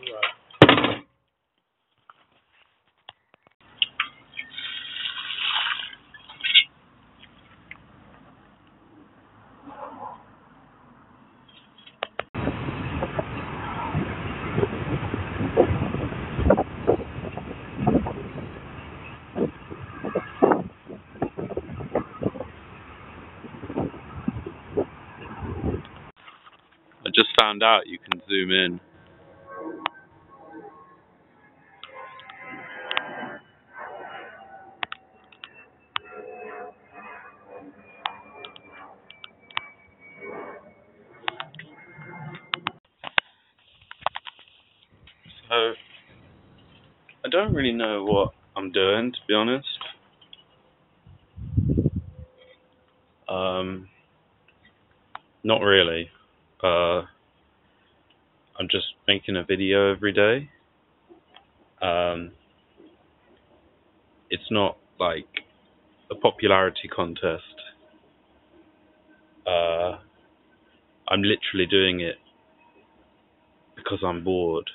I just found out you can zoom in. So, I don't really know what I'm doing, to be honest. Um, not really. Uh, I'm just making a video every day. Um, it's not like a popularity contest. Uh, I'm literally doing it because I'm bored.